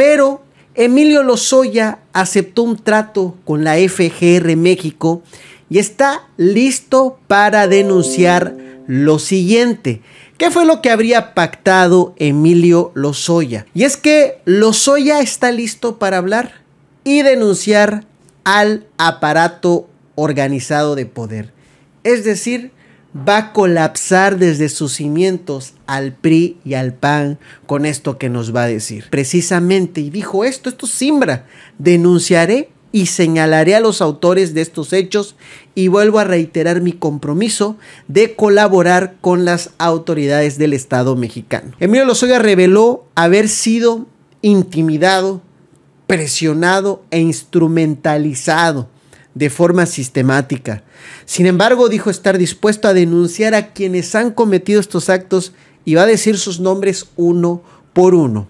pero Emilio Lozoya aceptó un trato con la FGR México y está listo para denunciar lo siguiente. ¿Qué fue lo que habría pactado Emilio Lozoya? Y es que Lozoya está listo para hablar y denunciar al aparato organizado de poder. Es decir, va a colapsar desde sus cimientos al PRI y al PAN con esto que nos va a decir. Precisamente, y dijo esto, esto es Simbra, denunciaré y señalaré a los autores de estos hechos y vuelvo a reiterar mi compromiso de colaborar con las autoridades del Estado mexicano. Emilio Lozoya reveló haber sido intimidado, presionado e instrumentalizado de forma sistemática. Sin embargo, dijo estar dispuesto a denunciar a quienes han cometido estos actos y va a decir sus nombres uno por uno.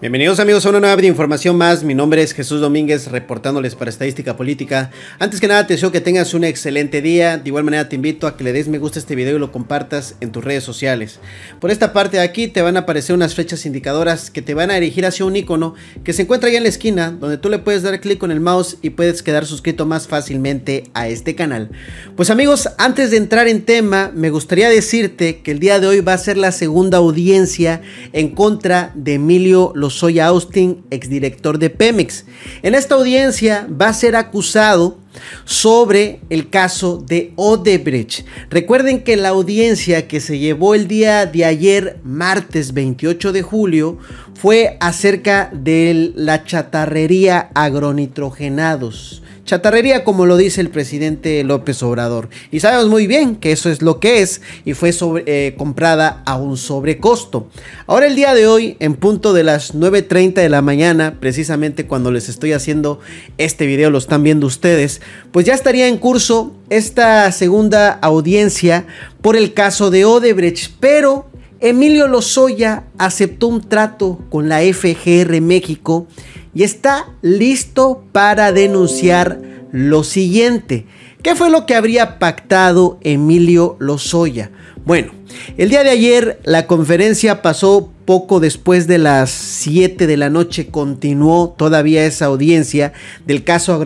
Bienvenidos amigos a una nueva de información más. Mi nombre es Jesús Domínguez reportándoles para Estadística Política. Antes que nada te deseo que tengas un excelente día. De igual manera te invito a que le des me gusta a este video y lo compartas en tus redes sociales. Por esta parte de aquí te van a aparecer unas flechas indicadoras que te van a dirigir hacia un icono que se encuentra ahí en la esquina donde tú le puedes dar clic con el mouse y puedes quedar suscrito más fácilmente a este canal. Pues amigos, antes de entrar en tema me gustaría decirte que el día de hoy va a ser la segunda audiencia en contra de Emilio Los soy Austin, exdirector de Pemex. En esta audiencia va a ser acusado sobre el caso de Odebrecht. Recuerden que la audiencia que se llevó el día de ayer, martes 28 de julio, fue acerca de la chatarrería agronitrogenados. Chatarrería como lo dice el presidente López Obrador. Y sabemos muy bien que eso es lo que es y fue eh, comprada a un sobrecosto. Ahora el día de hoy, en punto de las 9.30 de la mañana, precisamente cuando les estoy haciendo este video, lo están viendo ustedes, pues ya estaría en curso esta segunda audiencia por el caso de Odebrecht. Pero Emilio Lozoya aceptó un trato con la FGR México y está listo para denunciar lo siguiente. ¿Qué fue lo que habría pactado Emilio Lozoya? Bueno, el día de ayer la conferencia pasó poco después de las 7 de la noche, continuó todavía esa audiencia del caso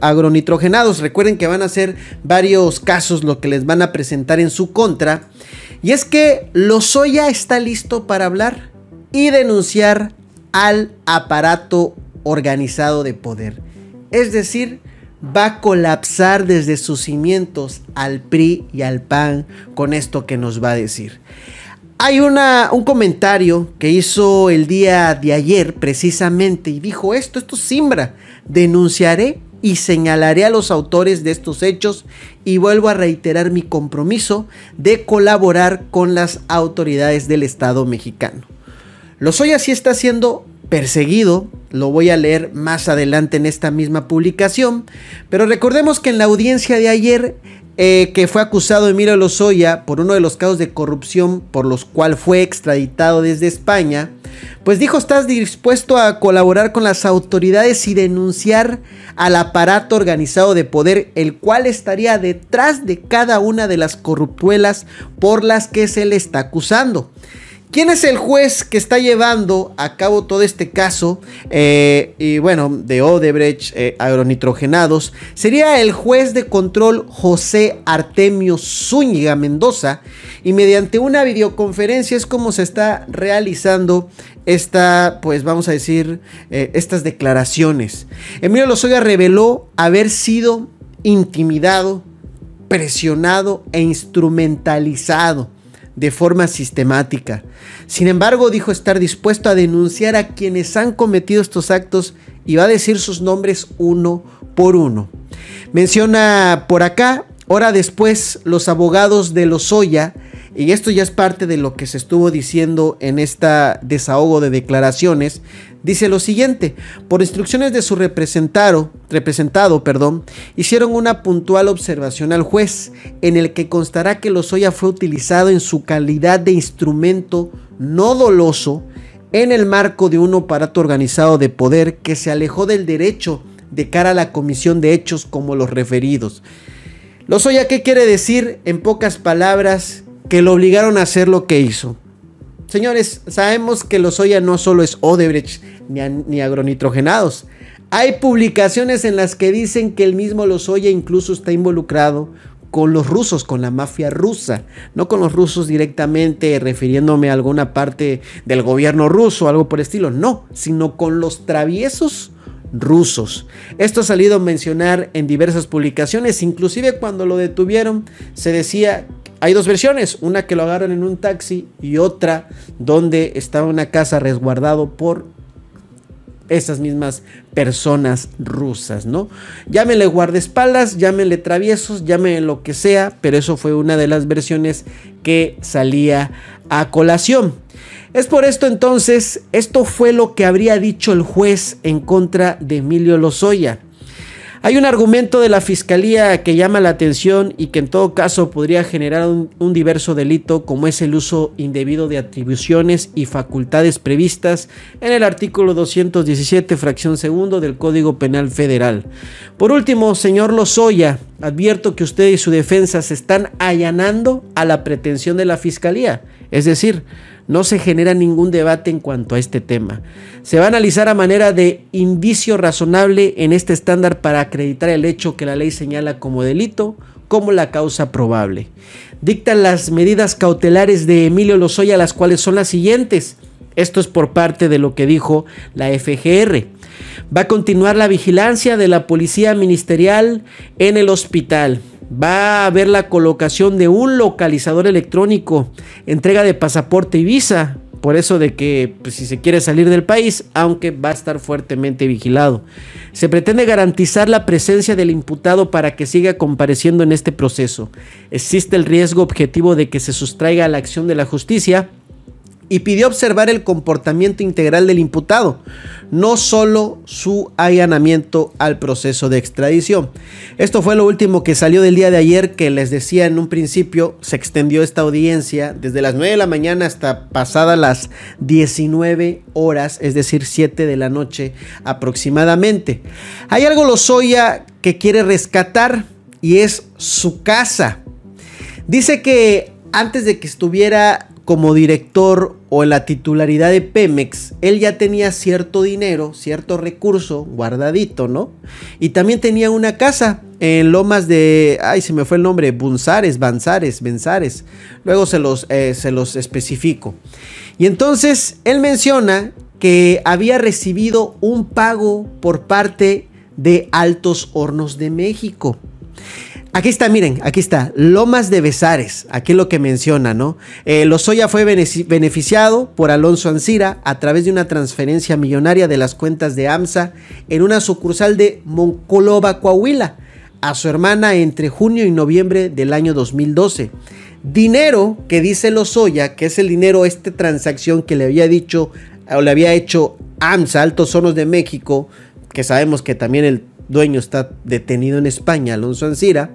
agronitrogenados. Recuerden que van a ser varios casos lo que les van a presentar en su contra. Y es que Lozoya está listo para hablar y denunciar al aparato organizado de poder. Es decir, va a colapsar desde sus cimientos al PRI y al PAN con esto que nos va a decir. Hay una, un comentario que hizo el día de ayer precisamente y dijo esto, esto es Simbra, denunciaré y señalaré a los autores de estos hechos y vuelvo a reiterar mi compromiso de colaborar con las autoridades del Estado mexicano. Lozoya sí está siendo perseguido, lo voy a leer más adelante en esta misma publicación, pero recordemos que en la audiencia de ayer eh, que fue acusado Emilio Lozoya por uno de los casos de corrupción por los cuales fue extraditado desde España, pues dijo estás dispuesto a colaborar con las autoridades y denunciar al aparato organizado de poder, el cual estaría detrás de cada una de las corruptuelas por las que se le está acusando. ¿Quién es el juez que está llevando a cabo todo este caso? Eh, y bueno, de Odebrecht, eh, agronitrogenados. Sería el juez de control José Artemio Zúñiga Mendoza. Y mediante una videoconferencia es como se está realizando esta, pues vamos a decir, eh, estas declaraciones. Emilio Lozoya reveló haber sido intimidado, presionado e instrumentalizado de forma sistemática. Sin embargo, dijo estar dispuesto a denunciar a quienes han cometido estos actos y va a decir sus nombres uno por uno. Menciona por acá, hora después, los abogados de Lozoya y esto ya es parte de lo que se estuvo diciendo en este desahogo de declaraciones, dice lo siguiente, por instrucciones de su representado, representado perdón, hicieron una puntual observación al juez en el que constará que Lozoya fue utilizado en su calidad de instrumento no doloso en el marco de un aparato organizado de poder que se alejó del derecho de cara a la comisión de hechos como los referidos. Lozoya, ¿qué quiere decir en pocas palabras? Que lo obligaron a hacer lo que hizo. Señores, sabemos que Lozoya no solo es Odebrecht ni, ni agronitrogenados. Hay publicaciones en las que dicen que el mismo Lozoya incluso está involucrado con los rusos, con la mafia rusa, no con los rusos directamente refiriéndome a alguna parte del gobierno ruso algo por el estilo, no, sino con los traviesos rusos. Esto ha salido a mencionar en diversas publicaciones, inclusive cuando lo detuvieron se decía, hay dos versiones, una que lo agarran en un taxi y otra donde estaba una casa resguardado por esas mismas personas rusas, ¿no? Llámenle guardaespaldas, llámenle traviesos, llámenle lo que sea, pero eso fue una de las versiones que salía a colación. Es por esto entonces, esto fue lo que habría dicho el juez en contra de Emilio Lozoya. Hay un argumento de la fiscalía que llama la atención y que en todo caso podría generar un, diverso delito como es el uso indebido de atribuciones y facultades previstas en el artículo 217 fracción segundo del Código Penal Federal. Por último, señor Lozoya, advierto que usted y su defensa se están allanando a la pretensión de la fiscalía, es decir, no se genera ningún debate en cuanto a este tema. Se va a analizar a manera de indicio razonable en este estándar para acreditar el hecho que la ley señala como delito como la causa probable. Dictan las medidas cautelares de Emilio Lozoya, las cuales son las siguientes. Esto es por parte de lo que dijo la FGR. Va a continuar la vigilancia de la policía ministerial en el hospital va a haber la colocación de un localizador electrónico, entrega de pasaporte y visa, por eso de que pues, si se quiere salir del país, aunque va a estar fuertemente vigilado. Se pretende garantizar la presencia del imputado para que siga compareciendo en este proceso. Existe el riesgo objetivo de que se sustraiga a la acción de la justicia y pidió observar el comportamiento integral del imputado, no solo su allanamiento al proceso de extradición. Esto fue lo último que salió del día de ayer que les decía en un principio, se extendió esta audiencia desde las 9 de la mañana hasta pasadas las 19 horas, es decir, 7 de la noche aproximadamente. Hay algo Lozoya que quiere rescatar y es su casa. Dice que antes de que estuviera como director o en la titularidad de Pemex, él ya tenía cierto dinero, cierto recurso guardadito, ¿no? Y también tenía una casa en Lomas de, ay, se me fue el nombre, Bunzares, Banzares, Benzares. Luego se los, eh, se los especifico. Y entonces él menciona que había recibido un pago por parte de Altos Hornos de México. Aquí está, miren, aquí está, Lomas de Besares, aquí lo que menciona, ¿no? Eh, Lozoya fue beneficiado por Alonso Ancira a través de una transferencia millonaria de las cuentas de AMSA en una sucursal de Monclova, Coahuila, a su hermana entre junio y noviembre del año 2012. Dinero que dice Lozoya, que es el dinero, esta transacción que le había dicho o le había hecho AMSA, Altos Hornos de México, que sabemos que también el dueño está detenido en España, Alonso Ancira,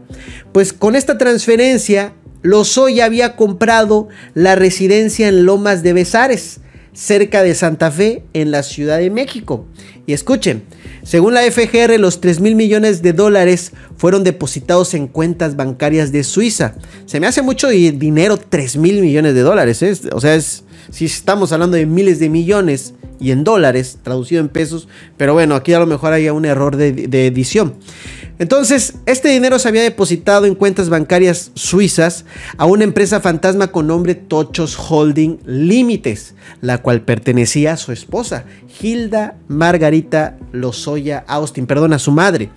pues con esta transferencia Lozoya había comprado la residencia en Lomas de Besares, cerca de Santa Fe, en la Ciudad de México. Y escuchen, según la FGR, los 3 mil millones de dólares fueron depositados en cuentas bancarias de Suiza. Se me hace mucho dinero, 3 mil millones de dólares. ¿eh? O sea, es, si estamos hablando de miles de millones y en dólares, traducido en pesos, pero bueno, aquí a lo mejor hay un error de, de edición. Entonces, este dinero se había depositado en cuentas bancarias suizas a una empresa fantasma con nombre Tochos Holding Límites, la cual pertenecía a su esposa, Hilda Margarita Lozoya Austin, perdón, a su madre,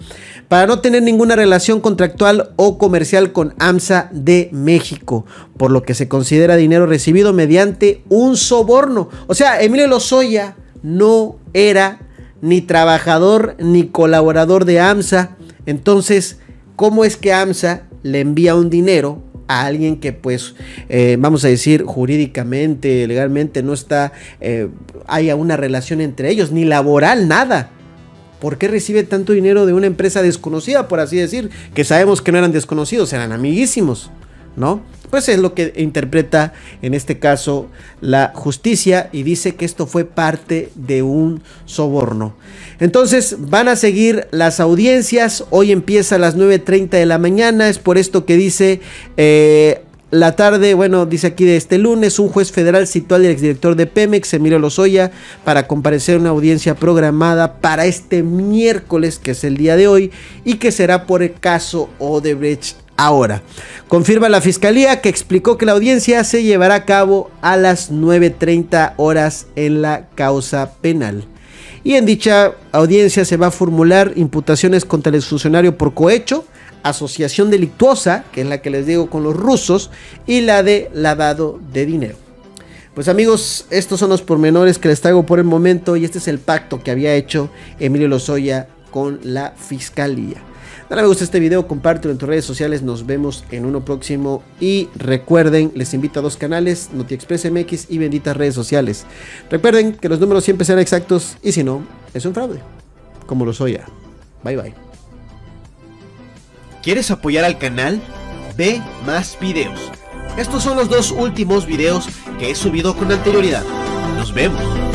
para no tener ninguna relación contractual o comercial con AMSA de México, por lo que se considera dinero recibido mediante un soborno. O sea, Emilio Lozoya no era ni trabajador ni colaborador de AMSA, entonces, ¿cómo es que AMSA le envía un dinero a alguien que pues eh, vamos a decir jurídicamente, legalmente no está, eh, haya una relación entre ellos, ni laboral, nada. ¿Por qué recibe tanto dinero de una empresa desconocida, por así decir? Que sabemos que no eran desconocidos, eran amiguísimos, ¿no? Pues es lo que interpreta en este caso la justicia y dice que esto fue parte de un soborno. Entonces van a seguir las audiencias, hoy empieza a las 9.30 de la mañana, es por esto que dice... Eh, la tarde, bueno, dice aquí de este lunes, un juez federal citó al exdirector de Pemex, Emilio Lozoya, para comparecer a una audiencia programada para este miércoles, que es el día de hoy, y que será por el caso Odebrecht ahora. Confirma la fiscalía que explicó que la audiencia se llevará a cabo a las 9.30 horas en la causa penal. Y en dicha audiencia se va a formular imputaciones contra el funcionario por cohecho, asociación delictuosa, que es la que les digo con los rusos, y la de lavado de dinero. Pues amigos, estos son los pormenores que les traigo por el momento y este es el pacto que había hecho Emilio Lozoya con la fiscalía. Dale me gusta este video, compártelo en tus redes sociales, nos vemos en uno próximo y recuerden, les invito a dos canales, NotiExpress MX y benditas redes sociales. Recuerden que los números siempre serán exactos y si no, es un fraude, como lo soy ya. Bye bye. ¿Quieres apoyar al canal? Ve más videos. Estos son los dos últimos videos que he subido con anterioridad. Nos vemos.